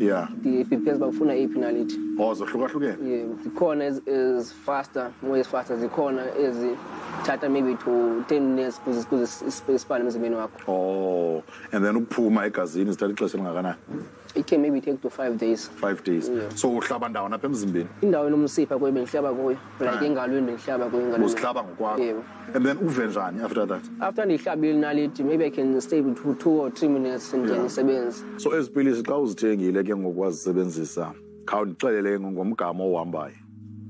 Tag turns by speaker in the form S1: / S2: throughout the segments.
S1: yeah.
S2: It depends uba ufuna eyiphi nalithi
S1: oh zohlukahlukene.
S2: Yebo zikhona ezi- ezi faster more ezi faster zikhona ezithatha maybe to ten minutes kuze kuze is- isipane emzimbeni wakho
S1: oh and then ukuphuma egazini zithatha ixesha elingakanani
S2: it can maybe take to five days
S1: five days
S2: Yeah.
S1: so uhlaba ndawo napha emzimbeni
S2: indawo enomsipha kuyo bendihlaba kuyo like
S1: Ah.
S2: engalweni bendihlaba kuyo engalweni.
S1: uzihlaba ngokwakho
S2: Yebo.
S1: and then uve njani after that
S2: after ndiyihlabile inalithi maybe i can stay to two or three minutes and then
S1: Yeah.
S2: isebenze
S1: so ezi pilisi xa uzithengile ke ngoku wazisebenzisa khawundixelele ngomgama ohambayo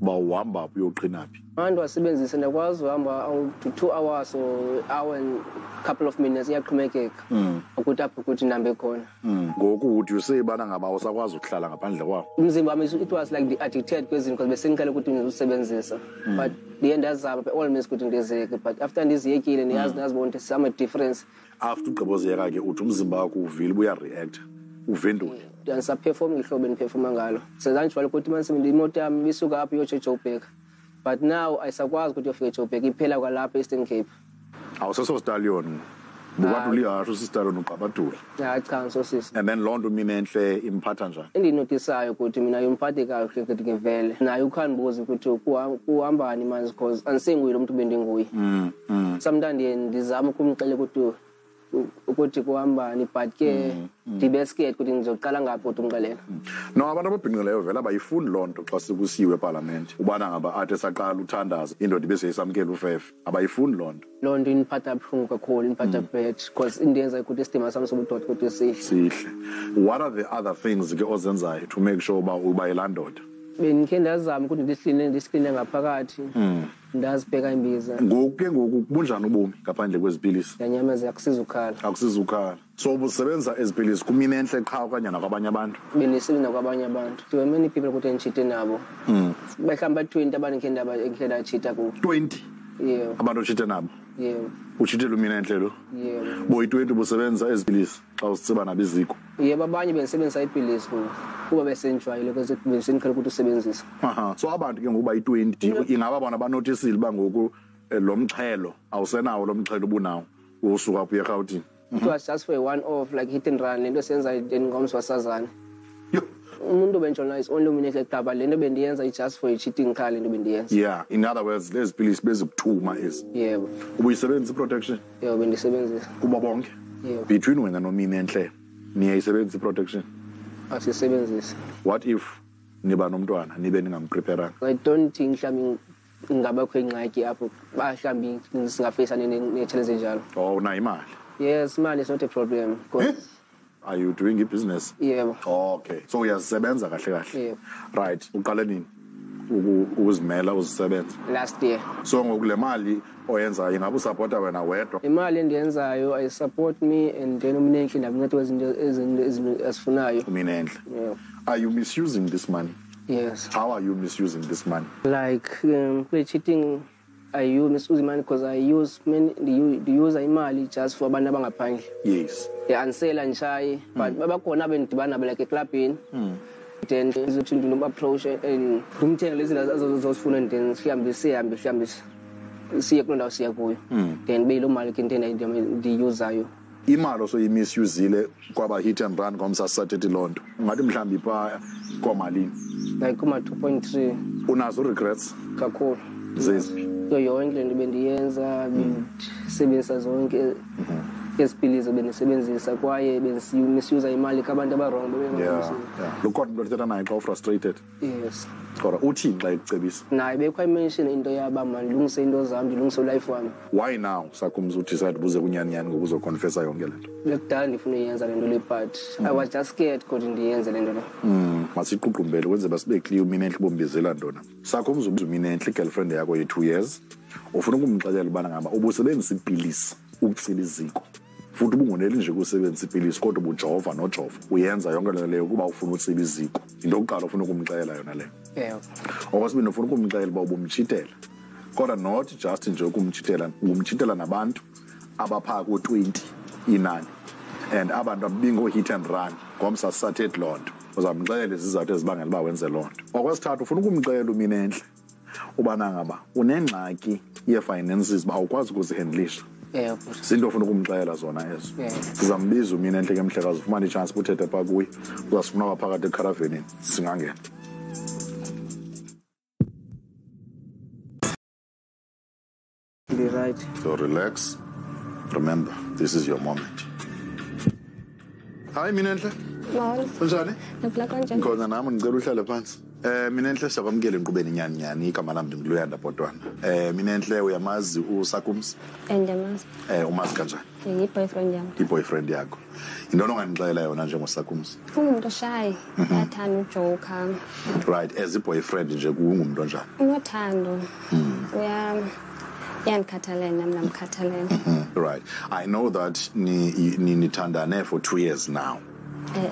S1: uba uhamba phi uyoqhina phi?
S2: Abantu wasebenzisa ndiyakwazi uhamba out to two hours or hour and couple of minutes iyaxhomekeka. Ukuthi apho ukuthi ndambe khona.
S1: Mm. ngoku uthi useyibana ngaba awusakwazi ukuhlala ngaphandle kwawo
S2: umzimba wami it was like the-addicted kwezinto because besendiqale ukuthi ndizusebenzisa but ndiye ndazama by all means ukuthi ndiziyeke but after ndiziyekile ndiyazi ndazibona ukuthi some difference.
S1: After ugqiboziyeka ke uthi umzimba wakho uvile uba uyareacta uvendule
S2: ndisaphefoma ngehlobo endiphefoma ngalo. Sezandijwale ukuthi mandisebenzi imoto yam ibisuka apho iyotsho ejobek but now ayisakwazi ukuthi yofika ejobek iphela kwalapha eastern cape.
S1: Awuseso stallion bukathi ah.
S2: Hayi.
S1: ulihasho usistallion uqabadula
S2: hayi cha ngisosisi
S1: and then loo nto mina entle imphatha njani?
S2: Endiyinotisayo ukuthi mina yomphathe kakuhle ukuthi ngivele. Naye ukhandibuza ukuthi kuha- kuhambani manje because andisenguye lo mntu bendinguye mm, mm. sometimes ndiye ndizama ukumxela ukuthi ukuthi kuhambani but ke ndibe scared ukuthi ndizoqala ngaphi ukuthi umqalela
S1: no abantu ababhinqileyo vele abayifuni loo nto xa sikusiwe epalamente. Ubana ngaba athi esaqala uthandaza indoda ibe seyisamkela ufefe. Abayifuni loo nto.
S2: Loo nto indiphatha buhlungu kakhulu indiphatha bad because indenza ukuthi isidima sam sobudoda ukuthi sihle.
S1: Sihle. What are the other things ke ozenzayo to make sure uba uba yilaa ndoda?
S2: Bendikhe ndazama ukuthi ndisihline ngaphakathi ndazibheka imbiza.
S1: Ngoku ke ngoku bunjani ubomi ngaphandle kwezi pilisi
S2: yanyameza akusiza ukhala
S1: akusiza ukhala so busebenzisa ezi pilisi kumina entle qha okanye nakwabanye abantu?
S2: Bendisebenza kwabanye abantu. There were many people ukuthi nditshite nabo. Mhlawumbi ba-twenty abandikhe ndaba- endikhe ndatshita kubo.
S1: Twenty?
S2: Yebo
S1: abantu otshite nabo
S2: yebo
S1: utshitele umina entle lo
S2: yebo
S1: boyi-twenty busebenzisa ezi pilisi xa usitsiba nabo iziko
S2: yebo abanye bendisebenzisa iipilisi kubo kuba besenjwayile because bendisendiqhela ukuthi usebenzisa
S1: Aha. so abantu ke ngoku bayi-twenty ingaba bona banotisile uba ngoku eh, lo mxhelo awusenawo lo mxhelo ubunawo wosuka phi erhawutini?
S2: It was just for a one off like hit and run le nto senza then ngomsi wasazana.
S1: Yho.
S2: Umuntu bentshona is only umineke qaba le nto bendiyenza i-just for i-cheating car le nto bendiyenza
S1: yeah in other words lezi pilisi bezikuthuma ezi
S2: yebo
S1: ubuyisebenzisa i-protection
S2: yebo bendisebenzisa
S1: kubo bonke
S2: yebo
S1: between wena nomina entle niyayisebenzisa i-protection
S2: asisebenzisa
S1: what if niba nomntwana nibe ningampreparanga
S2: i don't think mhlawumbi ingabakho ingxaki apho bahlambi singafeyisane ne-challenge enjalo
S1: oh unayo imali
S2: yes imali is not a problem problem 'cause-
S1: are you doing ibusiness
S2: yebo
S1: okay. So uyazisebenza kahle kahle?
S2: Yebo.
S1: right. Uqale nini? Uku- ukuzimela uzisebenza
S2: last year.
S1: So ngoku le mali oyenzayo ingabe usapota wena wedwa?
S2: Imali endiyenzayo ayisupport me and then umnenhle ndakunceda kwezinto ezinto ezinto asifunayo
S1: umina enhle
S2: Yeah.
S1: are you misusing this money?
S2: Yes.
S1: How are you misusing this money?
S2: Like um, kule cheating i use misuse imali because i use many ndiyuza imali just for abantu abangaphandle
S1: yes.
S2: Ndiyanisela ndishaye but babakhona abendidibana nabo like eklabhini then izothi ndinoapproach and ndimthenge lezi zinto azozifuna and then sihambe sihambe sihambe siye kuloo ndawo siya kuyo. Then ibe yiloo mali ke ndithe ndiyuzayo
S1: imali osoyimisuzile kwaba hit and run kwamsasathethi loo nto ungathi mhlawumbi phaa komalini
S2: like kuma-two point three.
S1: Unazo regrets?
S2: Kakhulu.
S1: Zeziphi
S2: kuyo yonke le nto bendiyenza bendisebenzisa pilizi bendisebenzisa kwaye bendimisuyuza imali kabantu abarong
S1: yeah yeah. lukhona naye xa ufrustrated
S2: yes.
S1: Uthini xa ekucebisa
S2: naye bekho imention into yaba mandilungise into zam ndilungise ulife wami.
S1: Why now sakumza udicide buze kunyaninyani ngokuzokonfesa yonke le nto?
S2: Bekudala ndifuna uyenza le nto le but i was just scared kodwa ndiyenze le nto le.
S1: Mm, masiququmbele ukwenzela sibe clear umina entle ubombizela ntona. Sakho umzuza umina entle igirlfriend yakho ye-two years ufuna ukumxelela ubana ngaba ubusebenzisa ipilisi ukutsila iziko futhi ubungoneli nje kusebenzisa ipilisi kodwa ubujova nojova. Uyenza yonke le leyo kuba ufuna utsila iziko. Into yokuqala ufuna ukumxelela yona leyo
S2: ewe
S1: okwesibini ufuna ukumxelela uba ubumtshitela kodwa not just nje ukumtshitela ubumtshitela nabantu abaphaa ko-twenty inani. And abantu abingoo-hit and run ngomsa sathethi loo nto. Uzamxelela izizathu ezibangela uba wenze loo nto. Okwesithathu ufuna ukumxelela umina entle. Ubana ngaba unengxaki yee-finances uba awukwazi ukuzihendlisha
S2: Eh
S1: zinto ofuna ukumxelela zona ezo
S2: ndizambiza
S1: sizambiza umina enhle ke mhlekazi ufumane itshansi uthethe phaa kuye. Uzasifuna waphakathi ekharavenini singangena.
S2: Be right.
S1: so relax. Remember this is your moment. Hayi mina
S3: entle kanjani?
S1: ngikhona nami ngicela uhlale phansi eh mina enhle siyakwamukela enqubeni nyani nyani igama lami ndinguluyanda bhotwana. eh mina enhle uyamazi usakums
S3: Ndiyamazi.
S1: eh umazi kanjani?
S3: Yi-boyfriend yami.
S1: i-boyfriend yakho. Yintoni ongandixelela yona njengosakums
S3: Ungumntu oshayi, uyathanda ujoka,
S1: right as i-boyfriend nje kungumntu onjani?
S3: Unothando. Uya uyandikhathalela nami namkhathalela.
S1: right. I know that ni ni- nithandane for two years now.
S3: Eh,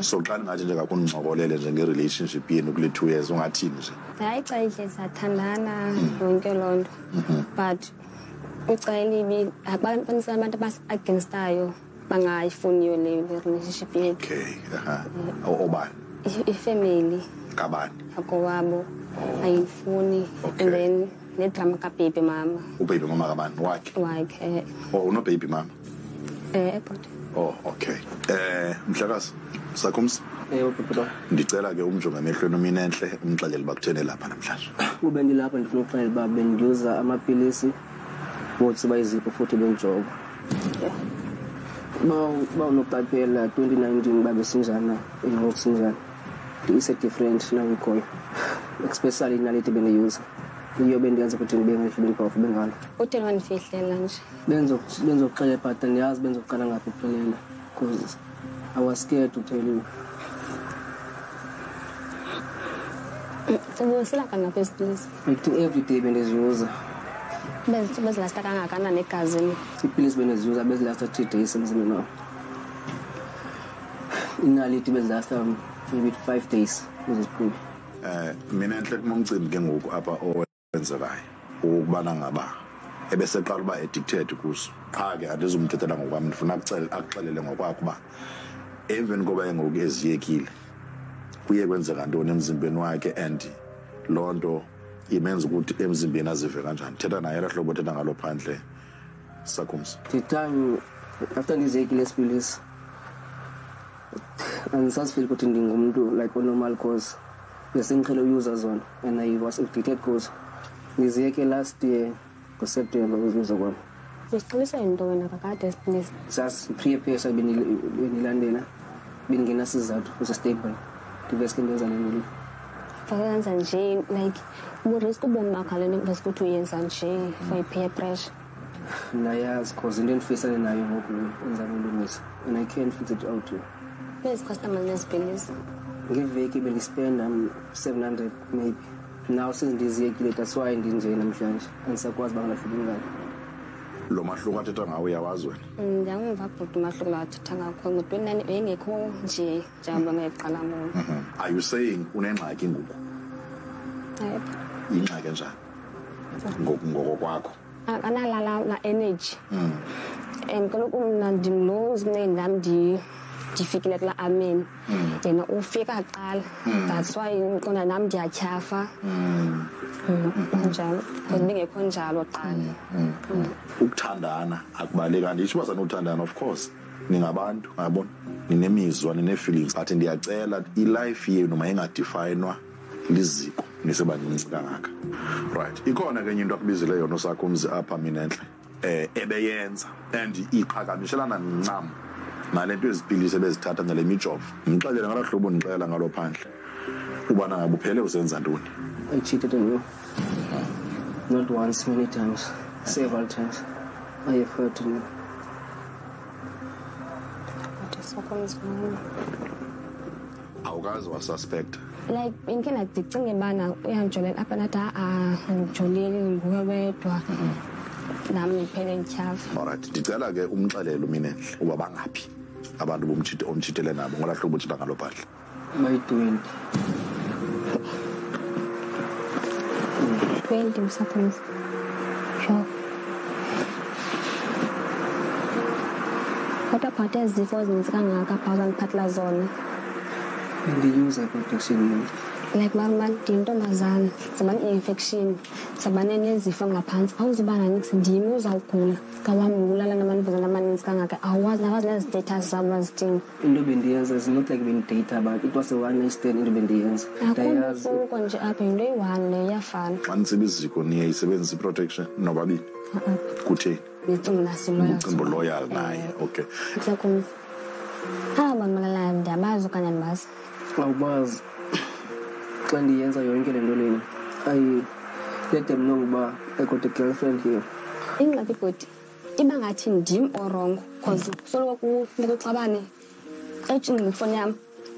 S1: so xa ndingathi nje kakundincoko nje nge-relationship yenu kule two years ungathini nje?
S3: Hayi xa ihle sathandana yonke loo nto. But icala elibi abantu abantu abas-againstayo bangayifuniyo le le relationship yethu.
S1: okay aha. O- obani?
S3: I- Ifamily.
S1: Kabani
S3: akowabo. Ayifuni.
S1: Okay.
S3: and then nedrama kabhebhe mama.
S1: Ubaby mama kabani? Wakhe?
S3: Wakhe
S1: oh unobaby mama?
S3: Eh but
S1: oh okay eh mhlakazi sakhums
S2: Eh bhuti.
S1: ndicela ke umjonge emehlweni umina enhle umxelele uba kutheni lapha namhlanje
S2: Ube ndilapha ndifuna ukuxelela uba bendiuza amapilisi bothi bayizipho futhi bendijoba. Ba ba unoqaphela 2019 babe sinjana ngoku sinjani. Is a different now we call. Especially naleti hiyo bendi anza kutembea shughuli kwa kubenga wala
S3: hotel one face tena nje
S2: benzo benzo kale patan yaz benzo kana ngapi pelena cause i was scared to tell you
S3: Tabo sila kana
S2: pesa please. Like every day bende
S3: ziuza. Basi basi
S2: lasta kana kana ne kazini. Si please bende ziuza basi lasta treat hisi mzima na. Ina liti basi lasta maybe five days. Kuzi kule.
S1: Eh mina enhle kumomcimbi ke ngoku apha owe owenzekayo ukubana ngaba ebeseqala uba addicted kuso. Qha ke andizumthethela ngokwami ndifuna akuxele- akuxelele ngokwakho uba emveni koba engoku eziyekile kuye kwenzeka ntoni emzimbeni wakhe and loo nto imenza ukuthi emzimbeni azive kanjani. Thetha naye ela hlobo thetha ngalo phandle sakhumsi
S2: the time after ndiziyekile esipilisi andisazifili ukuthi ndingumntu like onormal cause. Besendiqhele uyuza zona and i was addicted kuzo. Ndiziyeke last year ngoseptemba uziyuza kwam
S3: uziqalisa yinto wena kakade esipilisi
S2: just peer pressure benilandela benginasizathu usestable ndiveske ndenza lento
S3: fakenza nje like uburisk ubomi bakho le nto veske uthi uyenza nje for i-peer pressure.
S2: Nayazi cause into endifisane nayo ngoku enzama ulungisa and i can't fix it out here.
S3: Bezikhastamali nezipilisi
S2: ngeveki bendispenda seven hundred maybe nawo sindiziyekile taswaye ndinje namhlanje andisakwazi uba ngalashukile
S1: lo mahluko athetha ngawo uyawazi wena?
S3: Mm, Ndiyanguva bhuti umahluko lo athetha ngakho ngoba yayingekho nje njengaba mhm. ngayiqala mna mhm.
S1: are you saying unengxaki ngoku? Yingxaki enjani? Ngokokwakho
S3: akanalala energy. Mm. And kaloku mna ndimlo uzinendam ndiyo ndifikile kula amen. Yena ufika qala that's why ndiqonda nam ndiyatyhafa. Mm, njalo. because bengekho njalo qala
S1: ukuthandana akubaleki anditsho uba sanothandana of course ningabantu ngabona ninemizwa ninee-feelings. But ndiyacela ilife yenu mayingadifayinwa liziko nisebancinci kangaka. Right. Ikhona ke enye into akubizile yona osakho umzi apha mina entle um ebeyenza and iqhagamishelana ncam nale nto ezipilisi ebezithatha nale mijovo. Ndixelele ngalo hlobo ndixelela ngalo phandle. Ubana ngabe uphele usenza ntoni?
S2: I cheated on you. Not once many times several times. I have hurt you.
S3: Ndisokomzimana
S1: awukazi wasuspecta
S3: like benke ndicinge ubana uyandijolela apha nathi a andijoleli nguwe wedwa nami ngiphele
S1: ngitshava olright ndicela-ke umxelele umine uba bangaphi abantu omtshitele nabo ngola hlobo utshita ngalo phahla
S2: by
S3: twenty twenty msaphumzi sure. Kodwa phakathi ezifo ezininzi kangaka phakathi andiphathela zona.
S2: Bendinyuza kodwa sinimuntu
S3: like uba ndiyintombazana ziba ne-infection zaba nezifo ngaphantsi. Awuzuba naniksi ndim uzawugula. Kawam ulala namantombazana amaninzi kangaka. Awazi nawazi nezistatus zabo bazidinga
S2: into bendiyenza is not like bendidate abantu it was a one night stand into bendiyenza
S3: akukho nje apha yinto eyi-one leyo iyafana.
S1: Xa nitsiba iziko niyayisebenzisa i-protection nobabini? Kutheni
S3: ndicinga nasiloya
S1: ucimbo loyal naye okay.
S3: Sekum aba bantu balalayo ndiyabazi okanye andibazi.
S2: Awubazi. Xa ndiyenza yonke le nto lena Tete mnongo ekoti girlfriend here.
S3: Ingxaki bhuti iba ngathi ndim orongo cause soloko kufuneka uxabane etshini ngefoni yam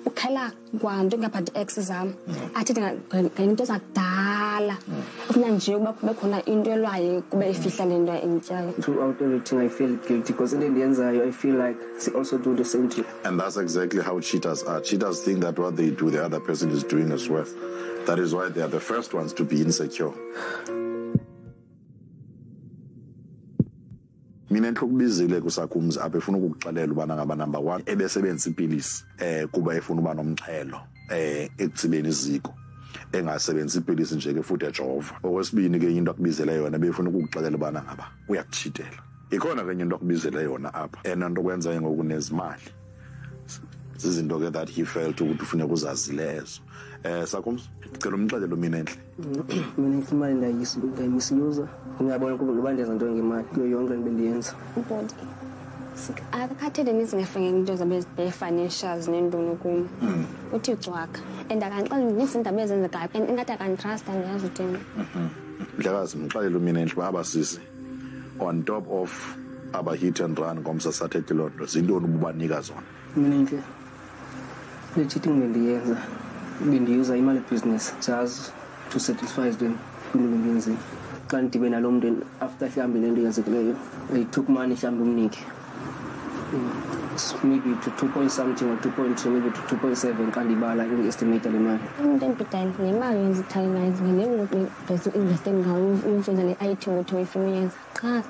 S3: ukhela kwanto ngapha ndi-ex zam. Athi ndingayinto zakudala ufuna nje uba kube khona into elwayo kube ifihla le nto endityayo
S2: throughout everything i feel guilty because into endiyenzayo i feel like she also do the same thing
S1: And that's exactly how cheaters are. Cheaters think that what they do, the other person is doing as well. That is why they are the first ones to be insecure. mina enhlokubizile kusakhumzi apha efuna ukukuxelela ubana ngaba number one ebesebenzisa ipilisi eh kuba efuna uba nomxhelo eh ekutsibeni iziko engasebenzisa ipilisi nje ke futhi ejova okwesibini ke into akubizele yona befuna ukukuxelela ubana ngaba uyakuchithela ikhona kenye into akubizele yona apha. Enanto kwenza ngoku nezimali. Zizinto ke that he felt ukuthi ufuneka uzazilezo eh sakhumzi ndicela umxelelo mina enhle
S2: mina imali ndayis- ndayimisuyuza ngiyabona kuba noba ndenza nto ngemali kuyo yonke le nto bendiyenza
S3: ubhoti akathethe nezingefenge into zabe financials nentoni kum. Mm-hmm. Uthi cwaka. And akandixela nezindaba ezenzekayo. And ingathi akanditrasta ndiyazi utheni
S1: ndlekazi mm-hmm. mxelelo mina enhle uba abasisi on top of aba hit and run ngomsa sathethi loo nto. Zintoni ububanika zona?
S2: Mina intle le cheating bendiyenza bendiyuza imali business just to satisfy them kwinto bendiyenzile kanti bena lomndeni after mhlawumbe le nto yenzekileyo money mhlawumbi umniki maybe to 2 something or 2.2 maybe to 2.7 xa ndibala i-estimate le mali
S3: into endibhidayo le mali yenzithalelayo ngoku bese uinveste ngayo ne-i t ngothi oyifunuyenza qha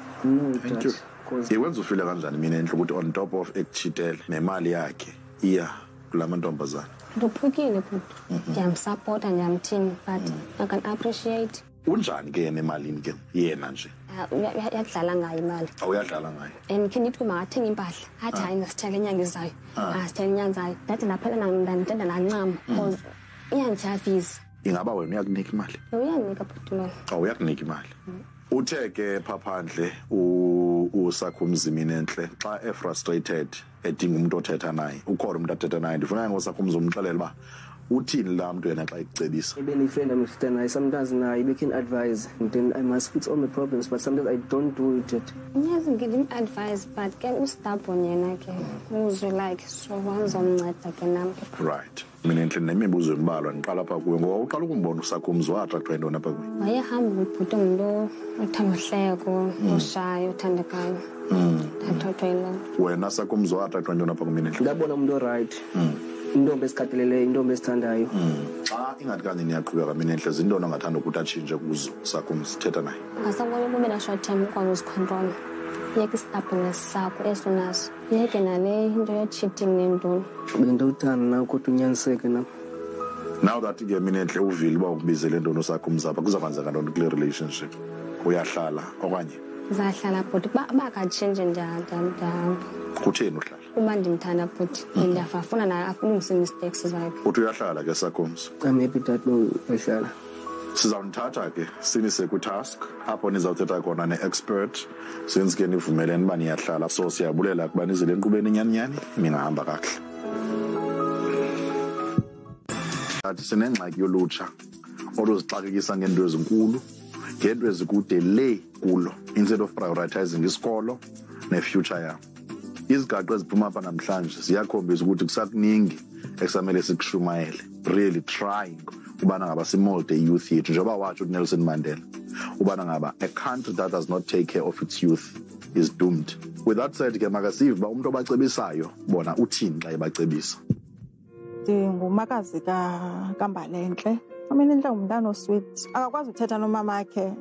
S1: ikwenza ufile kanjani mina entle ukuthi on top of ekutshitele nemali yakhe iya kula mantombazana
S3: ndophukile bhuti mhm. ndiyamsapota ndiyamthini but mm. i can appreciate
S1: unjani ke yena emalini ke? Yena nje.
S3: Uh, uya- uya- uyadlala ngayo imali.
S1: Awuyadlala ngayo
S3: and khe ndithi kuba ngathenga impahla athi hayi ndasithela inyanga izayo asithela inyanga izayo ndade ndaphela ndanditenda nancama. Because iyandityhafisa
S1: ingaba wena uyakunika imali?
S3: Uyandinika bhuti mali
S1: awuyakunika imali. Uthe ke phaphandle u- usakhumzi mina entle xa efrustrated edinga umuntu othetha naye ukhona umuntu athetha naye ndifuna ngosakhumzi umxelele uba uthini laa mntu yena xa ekucebisa
S2: Even a friend I'm sitting naye sometimes naye they can advise and then I must fix all my problems but sometimes I don't do it yet.
S3: yazi ngidim-advise but ke ustabhon yena ke? Uzwe like so wazomnceda ke nam. Ke
S1: right. Mina entle nemibuzo embalwa ndiqala apha kuyo ngoba uqala ukumbona usakhumzi watraktwa yintoni apha kuyo
S3: wayehamba ubhuti ngumntu othanda uhleko hmm. oshayo othandekayo. Hmm. Ndathathwa yiloo nto.
S1: Wena sakhumzi watraktwa yintoni apha kumina? Entle
S2: Ndabona umuntu oright. Hmm. Intombi esikhathaleleyo, intombi esithandayo.
S1: xa ingathi kanye niyaqhubeka mina entle zintoni angathanda ukuthi atshintshe kuzo sakhumzi thetha naye.
S3: Ngasabona ukuba na-short term ukwazi uzikhontrola yeke istabhines sakho eso naso. Yeke nale into yocheating nentoni?
S2: Bendawuthanda nawe kodwa unyaniseke nam.
S1: now that ke mina entle uvile uba ukubizele ntoni usakhumzi apha kuzakwenzeka ntoni kule relationship? Uyahlala okanye?
S3: Ndizahlala bhuti. Uba uba akatshintshe ndiyahamba
S1: kutheni uhlala?
S3: Uba ndimthanda bhuti ndiyafuna naye alungise imistakes zakhe.
S1: Uthi uyahlala ke sakhomso.
S2: I'm happy that no ehlala.
S1: sizawunithatha ke sinise kwitask apho nizawuthetha khona ne-expert. Since ke nivumelene uba niyahlala so siyabulela kuba nizile enkqubeni nyaninyani ningahamba kakuhle. Athi sinengxaki yolutsha oluzixakekisa ngeento ezinkulu ngeento ezikude le kulo instead of prioritizing isikolo nefuture yam. Izigaqo eziphuma apha namhlanje ziyakhombisa ukuthi kusakuningi ekusamele sikushumayele really trying ubana ngaba simolde i-youth yethu. Njengoba watsho unelson mandela ubana ngaba a country that does not take care of its youth is doomed. With that said ke makasive uba umntu obacebisayo bona uthini xa ebacebisa.
S4: Ndingumakazi ka- kambalentle amene intle ngumntana oswit akakwazi uthetha nomamakhe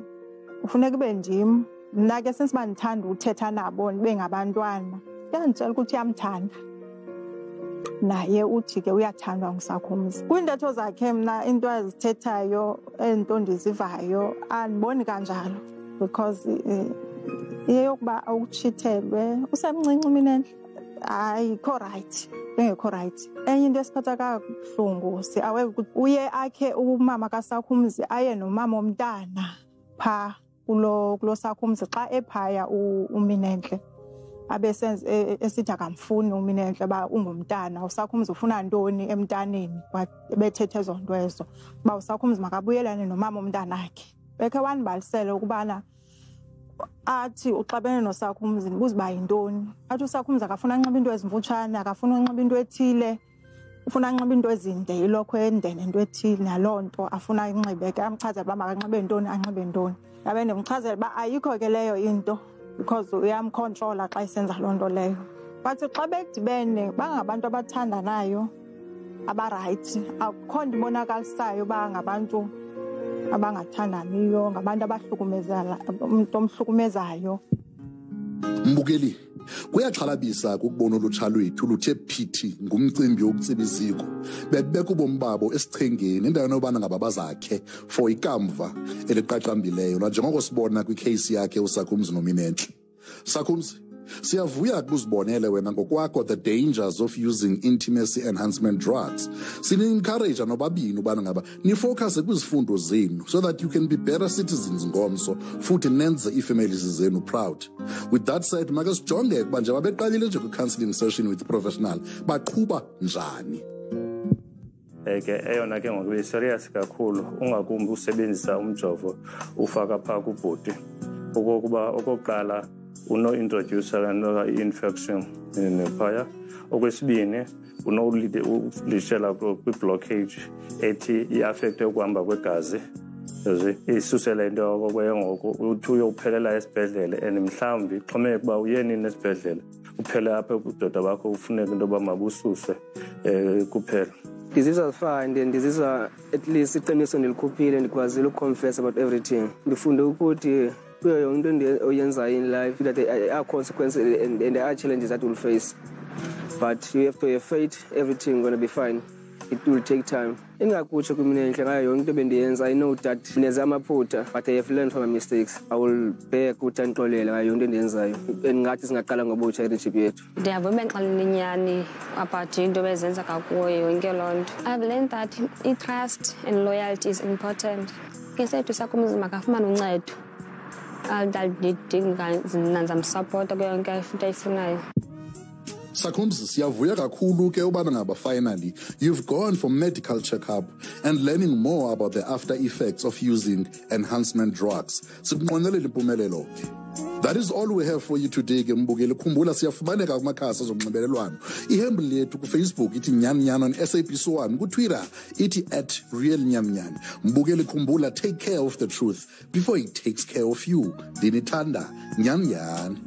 S4: kufuneka ibe ndim mna ke since uba ndithanda uthetha nabo ndibe ngabantwana uyanditshela ukuthi uyamthanda. Naye uthi ke uyathandwa ngusakhumzi kwiintetho zakhe mna into azithethayo ento ndizivayo andiboni kanjalo. Because um yeyokuba ukutshithelwe usemncinci uminentle ayikho rayithi engekho rayithi enye into esiphatha kabuhlungu si-aware ukuthi uye akhe umama kasakhumzi aye nomama omntana phaa kulo kulo sakhumzi xa ephaya uminentle abe senze esithi akamfuni uminentle uba ungumntana usakhumzi ufuna ntoni emntaneni bethethe ezo nto ezo uba usakhumzi makabuyelane nomama omntanakhe bekhe wanibalisele ukubana athi uxabene nosakhumzi ndibuze uba yintoni? Athi usakhumzi akafuna anxiba into ezimfutshane akafuna unxiba into ethile ufuna anxiba into ezinde ilokhwe ende nento ethile naloo nto afuna ayinxibe ke amchazele uba makanxibe ntoni anxibe ntoni yabe ndimchazela uba ayikho ke leyo into because uyamkhontrola xa esenza loo nto leyo. But xa bedibene bangabantu abathandanayo abarayithi akukho nto ibonakalisayo uba ngabantu abangathandaniyo ngabantu umntu omhlukumezayo.
S1: Mbukeli kuyaxhalabisa ukubona ulutsha lwethu luthe phithi ngumcimbi wokutsiba iziko. Bebeka ubomi babo esichengeni endaweni yobana ngaba bazakhe for ikamva eliqaqambileyo. Nanjengoko sibona kwikheyisi yakhe usakhumzi nominentle sakhumzi siyavuya kuzibonele wena ngokwakho the dangers of using intimacy enhancement drugs. Sini-encouraja nobabini ubana ngaba nifocuse kwizifundo zenu so that you can be better citizens ngomso futhi nenze iifamilies zenu proud. With that said make sijonge ukuba njengoba beqalile nje kwi-counseling session with professional baqhuba njani.
S5: Ke eyona ke ngoku beserious kakhulu ungakumbi usebenzisa umjovo ufaka phaa kubhoti okokuba okokuqala uno-introducer i-infection nephaya okwesibini unolishela kwi-blockage ethi iafekte ukuhamba kwegazi. Isusela into yoko ngoku uthi uyophelela esibhedlele and mhlawumbi xhomeke uba uye nini esibhedlele uphele apha udoda bakho ufuneka into yoba mabususwe um kuphela.
S2: Ndizizwa fine ndizizwa at least iqiniso ndilikhuphile ndikwazile ukuconfess about everything. Ndifunde ukuthi kuyo yonke into oyenzayo in life that there are consequences and, and there are challenges that we'll face. But you have to have faith everything to be fine. It will take time. Ingakutsho kumina enhle ngayo yonke into bendiyenza i know that ndineze amaphutha but i have learned from my mistakes. I will bear kuthi andixolele ngayo yonke into endiyenzayo. Endingathi singaqala ngobutsha iriship yethu.
S3: Ndiyava ubenxelela inyani about into bezenza kakuyo yonke loo nto. I've learned that i-trust and loyalty is important. Ngesethu sakumzi makafumane uncedo ndizamsapota
S1: siyavuya kakhulu ke ubana ngaba finally you've gone for medical checkup and learning more about the after effects of using enhancement drugs. Impumelelo. ke that is all we have for you today ke mbukeli. Khumbula siyafumaneka kumakhasi ezonxibelelwano. Ihemble lethu kufacebook ithi nyaninyani on sabc 1 kutwitter ithi at real nyamnyani mbukeli khumbula take care of the truth. Before it takes care of you ndinithanda nyamnyani